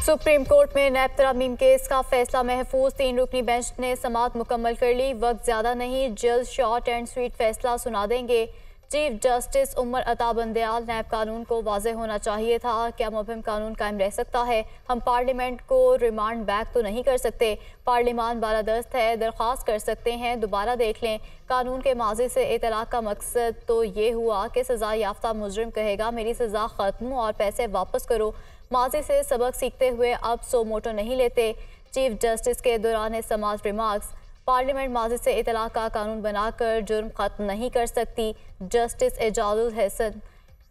Supreme court में नैब तरामीम case का फैसला महफूज, तीन रुकनी बेंच ने समात मुकम्मल कर ली। वक्त ज़्यादा नहीं, जल्द शॉर्ट एंड स्वीट फैसला सुना देंगे। चीफ जस्टिस उमर अता बंदयाल नैब कानून को वाजे होना चाहिए था। क्या मुहिम कानून कायम रह सकता है? हम पार्लियामेंट को रिमांड बैक तो नहीं कर सकते। पार्लियामान बालादस्त है, दरख्वास्त कर सकते हैं, दोबारा देख लें। कानून के माजी से इतलाक का मकसद तो ये हुआ कि सज़ा याफ्ता मुजरम कहेगा, मेरी सज़ा ख़त्म और पैसे वापस करो। माजी से सबक सीखते हुए अब सो मोटो नहीं लेते। चीफ जस्टिस के दौरान समाज रिमार्क्स, पार्लियामेंट माजी से इतला का कानून बनाकर जुर्म खत्म नहीं कर सकती। जस्टिस एजाजुल हसन,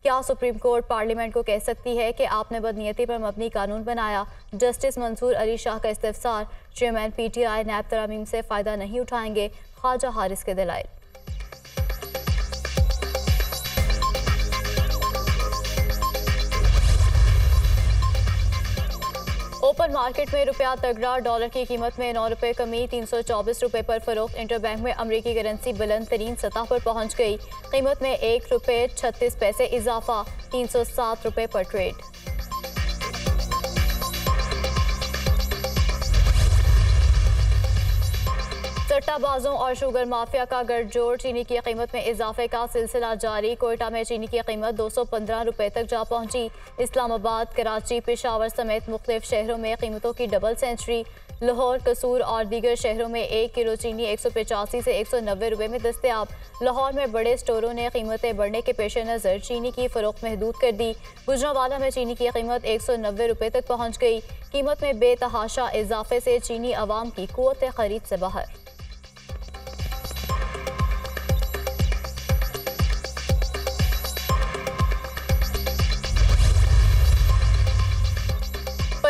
क्या सुप्रीम कोर्ट पार्लियामेंट को कह सकती है कि आपने बदनीति पर मबनी कानून बनाया? जस्टिस मंसूर अली शाह का इस्तफसार, chairman P T I NAB तरामीम से फ़ायदा नहीं उठाएँगे। ख्वाजा हारिस के दलाइल। ओपन मार्केट में रुपया तगड़ा, डॉलर की कीमत में नौ रुपये कमी, तीन सौ चौबीस रुपये पर फरोख्त। इंटरबैंक में अमरीकी करेंसी बुलंद तरीन सतह पर पहुँच गई। कीमत में एक रुपये छत्तीस पैसे इजाफा, तीन सौ सात रुपये पर ट्रेड। सट्टाबाजों और शुगर माफिया का गठजोड़ चीनी की कीमत में इजाफे का सिलसिला जारी। कोयटा में चीनी की कीमत दो सौ पंद्रह रुपये तक जा पहुँची। इस्लामाबाद, कराची, पेशावर समेत मुख्तलिफ़ शहरों में कीमतों की डबल सेंचुरी। लाहौर, कसूर और दीगर शहरों में एक किलो चीनी एक सौ पचासी से एक सौ नब्बे रुपये में दस्तियाब। लाहौर में बड़े स्टोरों ने कीमतें बढ़ने के पेश नज़र चीनी की फ़रोख महदूद कर दी। गुजरावाला में चीनी की कीमत एक सौ नब्बे रुपये तक पहुँच गई। कीमत में बेतहाशा इजाफे से चीनी आवाम की कुत खरीद से बाहर।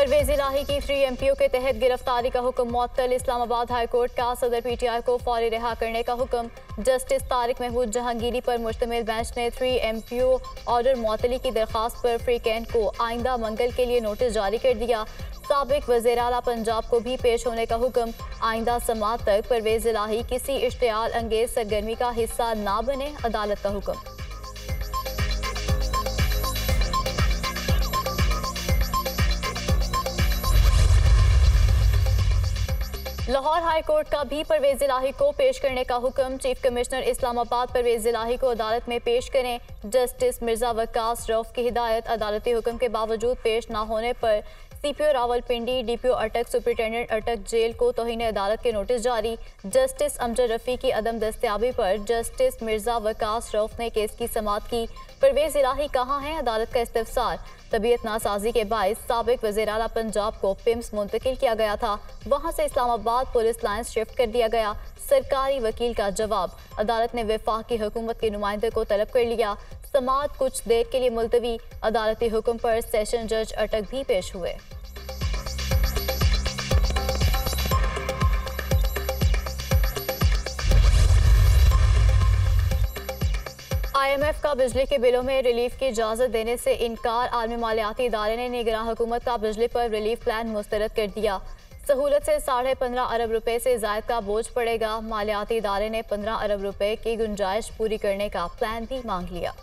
परवेज इलाही की थ्री एम पी ओ के तहत गिरफ्तारी का हुक्म मअतल इस्लामाबाद हाई कोर्ट का सदर पी टी आई को फौरी रिहा करने का हुक्म। जस्टिस तारिक महमूद जहांगीरी पर मुश्तमिल बेंच ने three M P O order मअतली की दरख्वास्त पर फ्री कैंट को आइंदा मंगल के लिए नोटिस जारी कर दिया। सबक वज़ीर अला पंजाब को भी पेश होने का हुक्म। आइंदा समात तक परवेज इलाही किसी इश्तियाल अंगेज सरगर्मी का हिस्सा ना बने अदालत का हुक्म। लाहौर हाई कोर्ट का भी परवेज इलाही को पेश करने का हुक्म। चीफ कमिश्नर इस्लामाबाद परवेज इलाही को अदालत में पेश करें। जस्टिस मिर्ज़ा वकास रऊफ की हिदायत अदालती हुक्म के बावजूद पेश न होने पर CPO Rawalpindi, DPO Attock, superintendent Attock jail को तोहिन अदालत के नोटिस जारी। जस्टिस अमजद रफ़ी की अदम दस्तियाबी पर जस्टिस मिर्ज़ा वकास रऊफ ने केस की समात की। परवेज इलाही कहाँ हैं? अदालत का इस्तफसार। तबीयत नासाजी के बायस सबक वजी अला पंजाब को पिम्स मुंतकिल किया गया था। वहाँ से इस्लामाबाद पुलिस लाइन शिफ्ट कर दिया गया। सरकारी वकील का जवाब। अदालत ने विफाक की हुकूमत के नुमाइंदे को तलब कर लिया। समात कुछ देर के लिए मुलतवी अदालती हुक्म पर सेशन जज अटक भी पेश हुए। आईएमएफ का बिजली के बिलों में रिलीफ की इजाज़त देने से इनकार। आलमी मालियाती इदारे ने निगरान हुकूमत का बिजली पर रिलीफ प्लान मुस्तरद कर दिया। सहूलत से साढ़े पंद्रह अरब रुपए से जायद का बोझ पड़ेगा। मालियाती इदारे ने पंद्रह अरब रुपए की गुंजाइश पूरी करने का प्लान भी मांग लिया।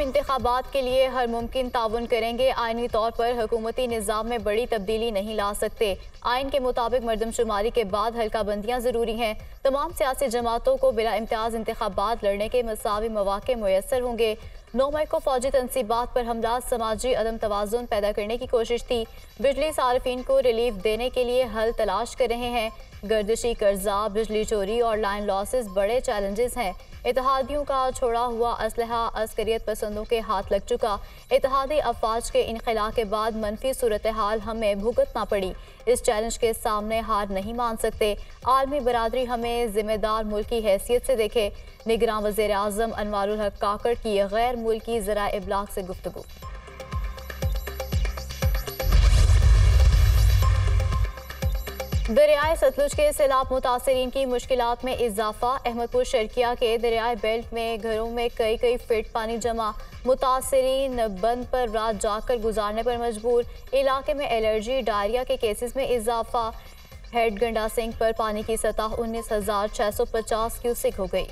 इंतबात के लिए हर मुमकिन ताउन करेंगे। आइनी तौर पर हुकूमती निज़ाम में बड़ी तब्दीली नहीं ला सकते। आइन के मुताबिक मरदमशुमारी के बाद हल्का बंदियाँ ज़रूरी हैं। तमाम सियासी जमातों को बिला इम्तियाज़ इंतबात लड़ने के मसावी मौाक़े मैसर होंगे। नौ मई को फौजी तनसीबात पर हमला, समाजी अदम तोज़ुन पैदा करने की कोशिश थी। बिजली सार्फिन को रिलीफ देने के लिए हल तलाश कर रहे हैं। गर्दिशी, कर्जा, बिजली चोरी और लाइन लॉसेस बड़े चैलेंजेस हैं। इतिहादियों का छोड़ा हुआ असलहा अस्करियत पसंदों के हाथ लग चुका। इतिहादी अफवाज के इनखला के बाद मनफी सूरत हाल हमें भुगतना पड़ी। इस चैलेंज के सामने हार नहीं मान सकते। आलमी बरदरी हमें जिम्मेदार मुल्की हैसियत से देखे। निगरान वज़ीर अजम अनवारुल हक काकड़ की गैर मुल्की ज़रा इबलाग से गुफ्तु दरियाए सतलुज के सैलाब मुतासरीन की मुश्किल में इजाफा। अहमदपुर शर्किया के दरियाए बेल्ट में घरों में कई कई फिट पानी जमा। मुतासरीन बंद पर रात जाकर गुजारने पर मजबूर। इलाके में एलर्जी, डायरिया के केसेस में इजाफा। हेड गंडा सिंह पर पानी की सतह उन्नीस हज़ार छः सौ पचास क्यूसिक हो गई।